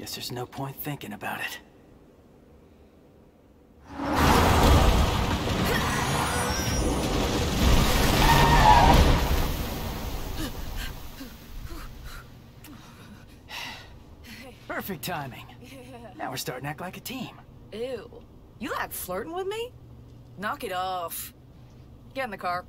Guess there's no point thinking about it. Perfect timing. Now we're starting to act like a team. Ew. You like flirting with me? Knock it off. Get in the car.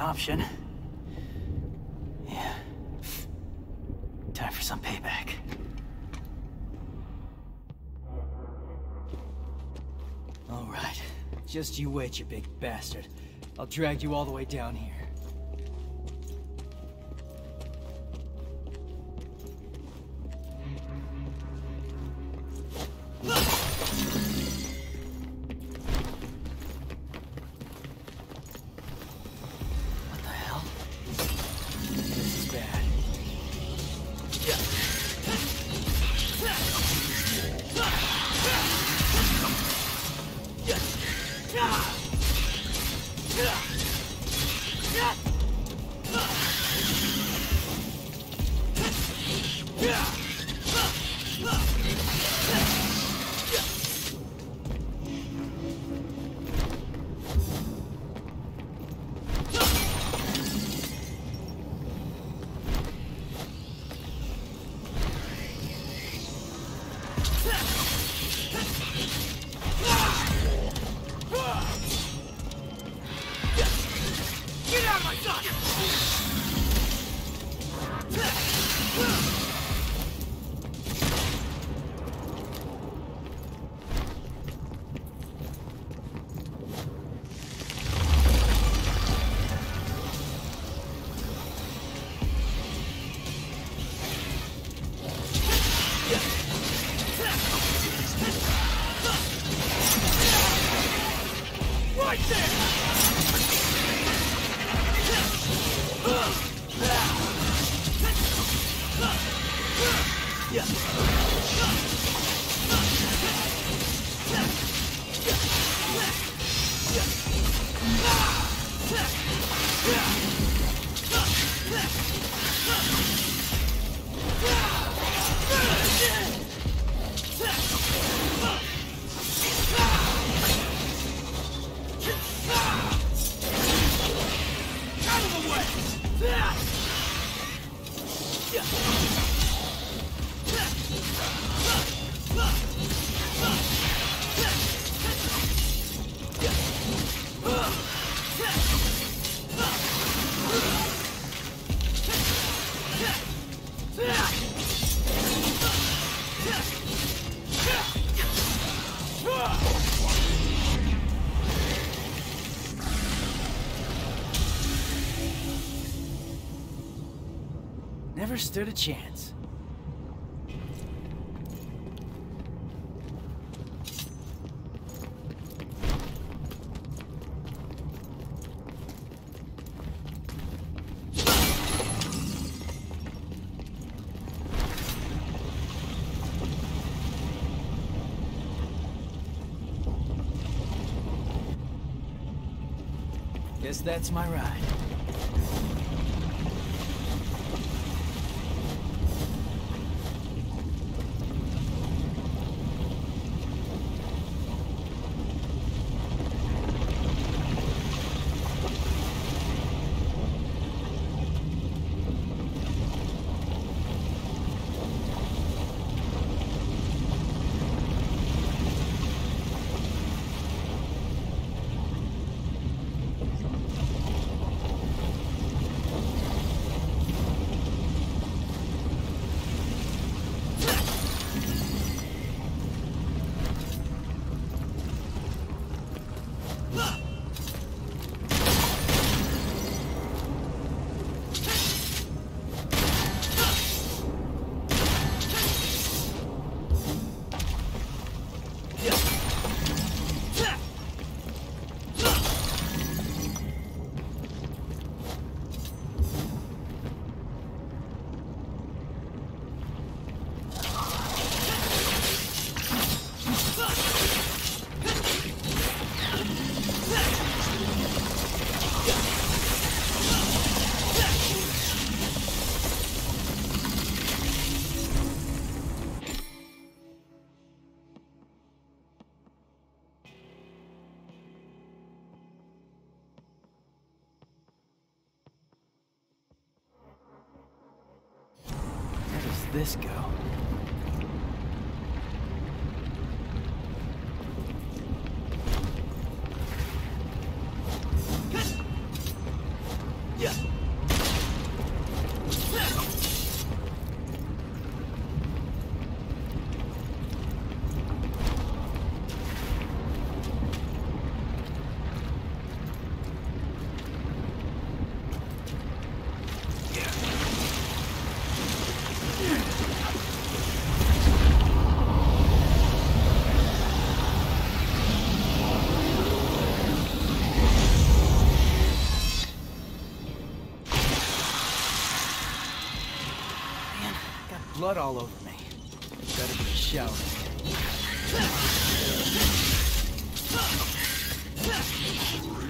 Option. Yeah. Time for some payback. All right. Just you wait, you big bastard. I'll drag you all the way down here. What stood a chance. Guess that's my ride. This go? Blood all over me. Better to be shouting.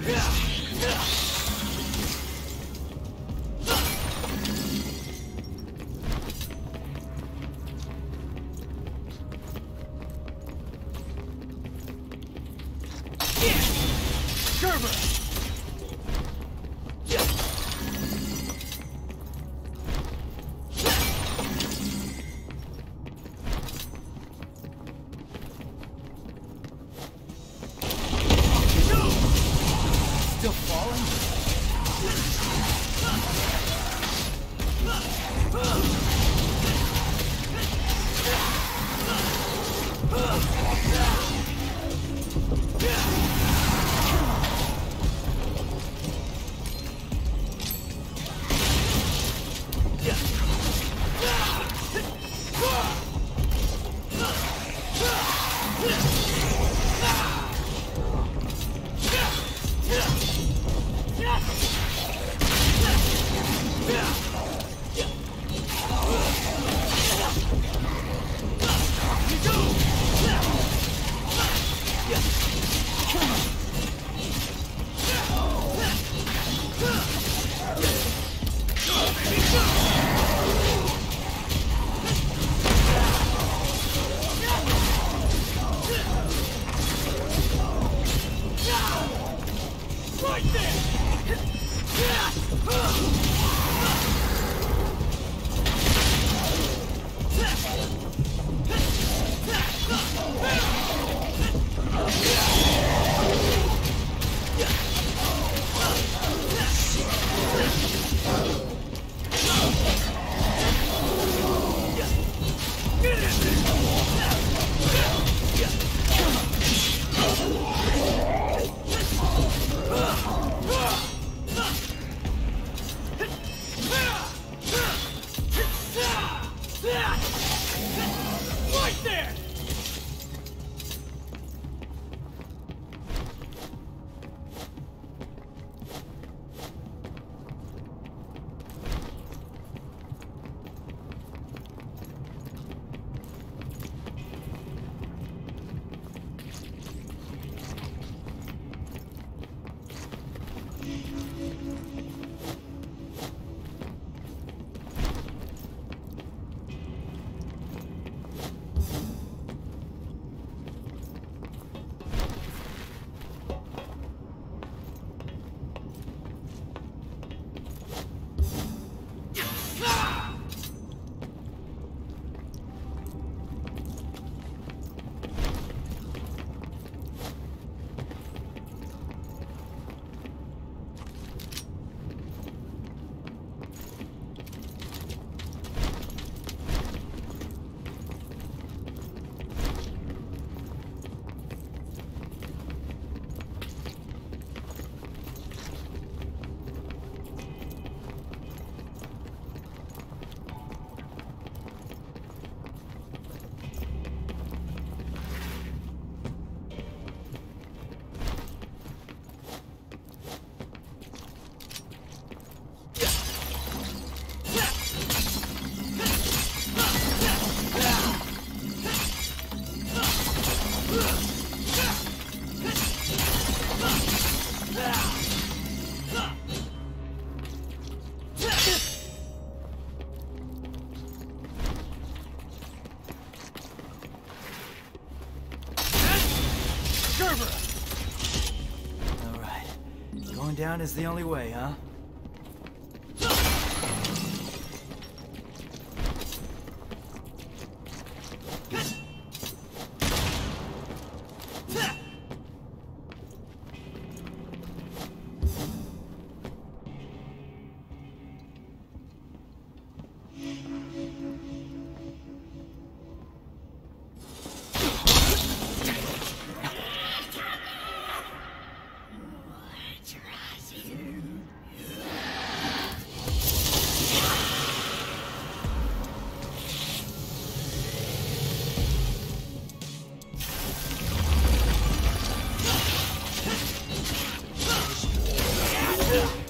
Gerbera! Down is the only way, huh? That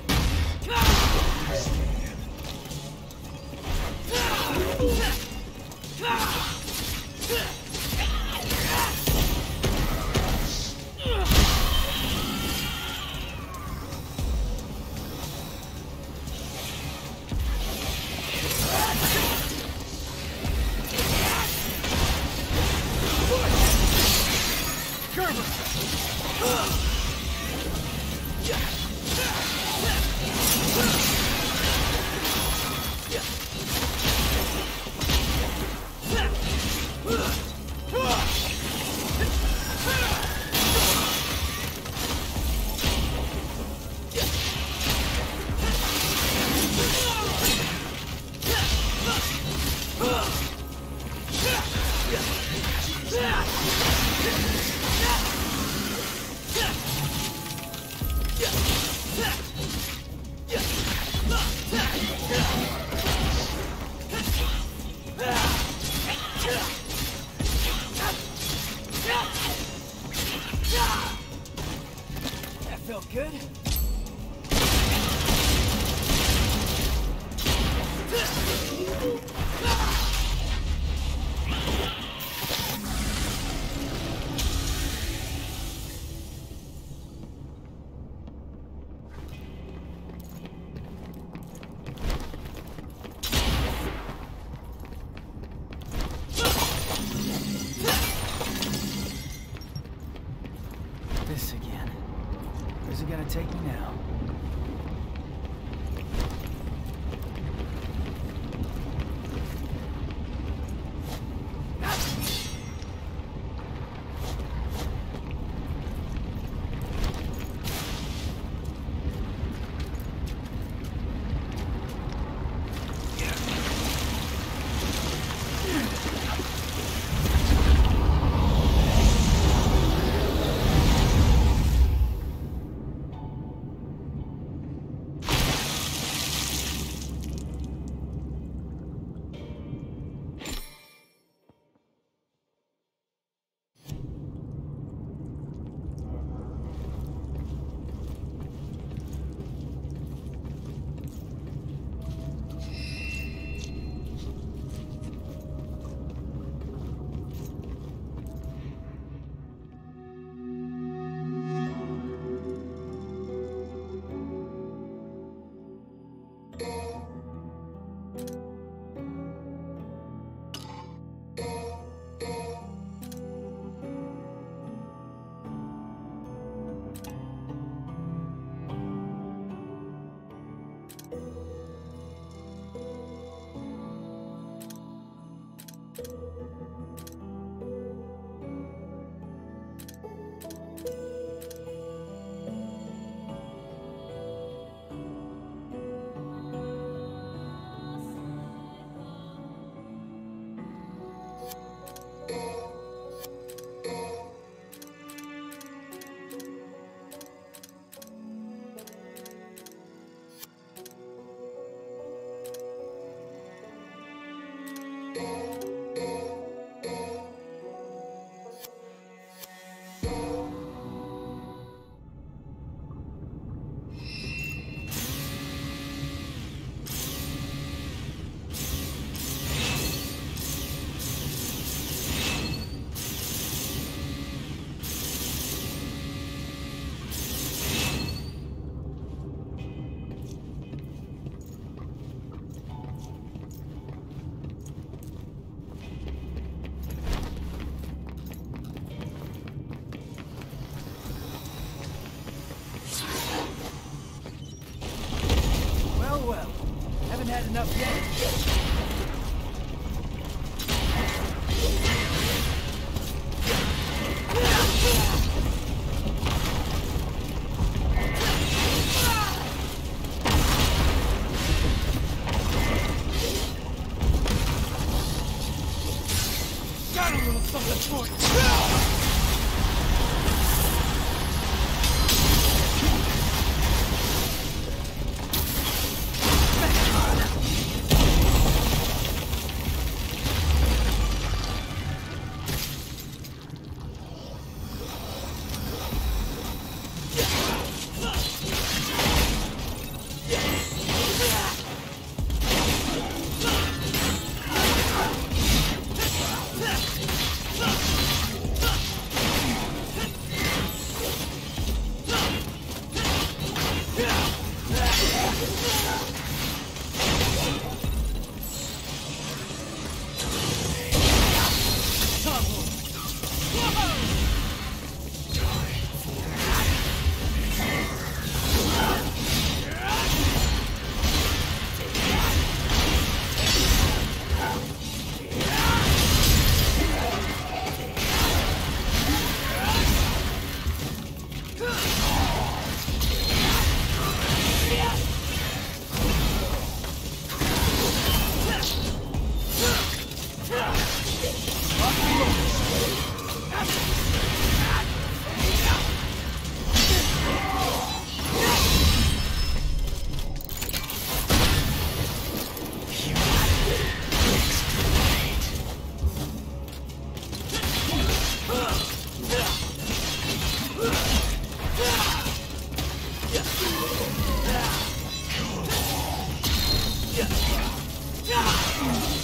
Round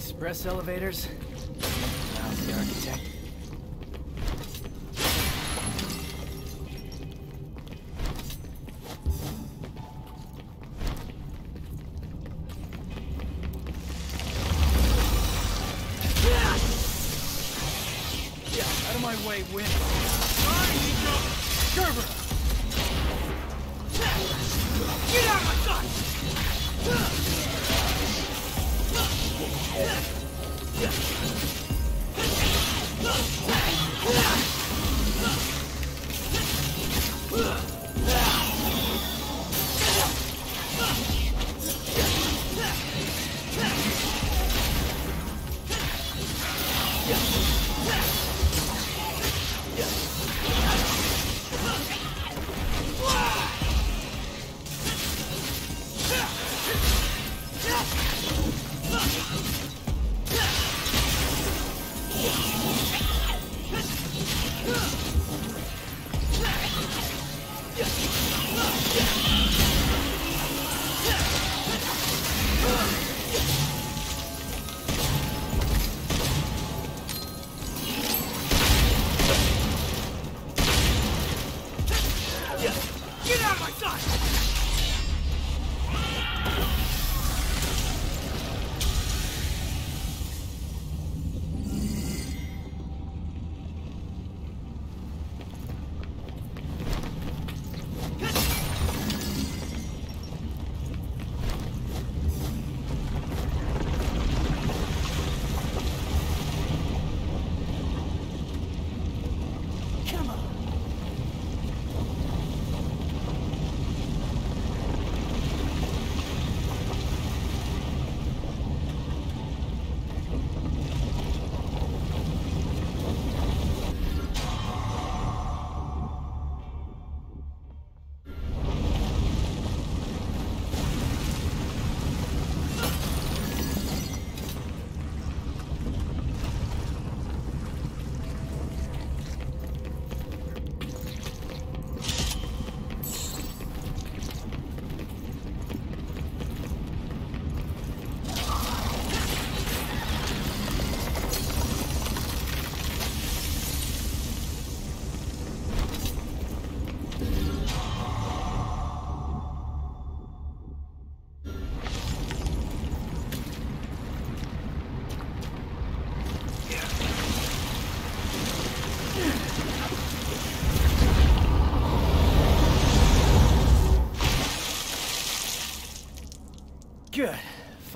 express elevators?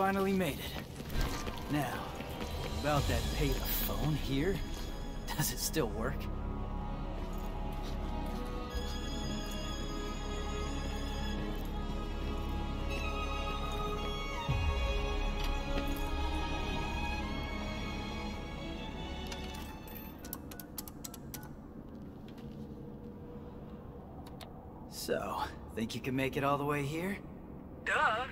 Finally made it. Now, about that pay phone here. Does it still work? So, think you can make it all the way here? Duh.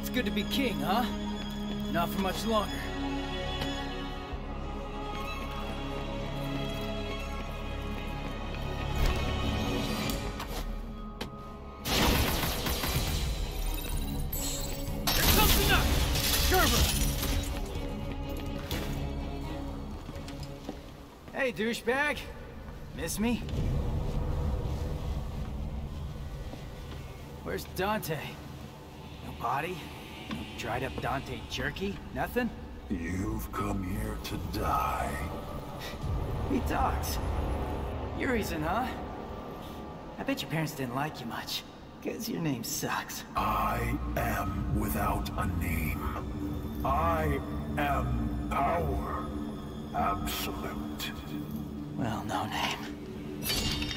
It's good to be king, huh? Not for much longer. Hey, douchebag. Miss me? Where's Dante? Body? Dried up Dante jerky? Nothing? You've come here to die. He talks. Your reason, huh? I bet your parents didn't like you much. Cause your name sucks. I am without a name. I am power. Absolute. Well, no name.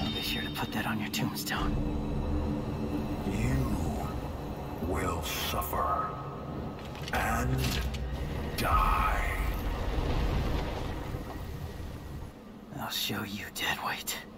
I'll be sure to put that on your tombstone. Will suffer and die. I'll show you, deadweight. You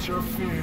interfere?